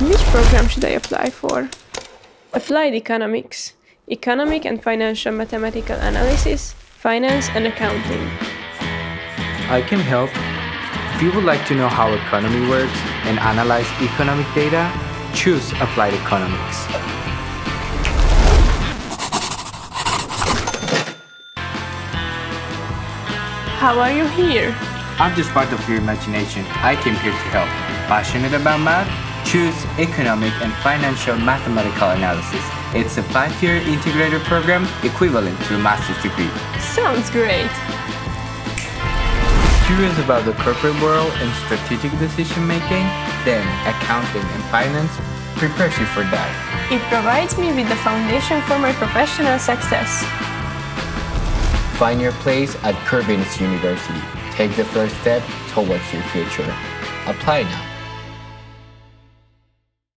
which program should I apply for? Applied Economics, Economic and Financial Mathematical Analysis, Finance and Accounting. I can help. If you would like to know how economy works and analyze economic data, choose Applied Economics. How are you here? I'm just part of your imagination. I came here to help. Passionate about math? Choose Economic and Financial Mathematical Analysis. It's a five-year integrated program equivalent to a master's degree. Sounds great. Curious about the corporate world and strategic decision making? Then accounting and finance prepares you for that. It provides me with the foundation for my professional success. Find your place at Corvinus University. Take the first step towards your future. Apply now.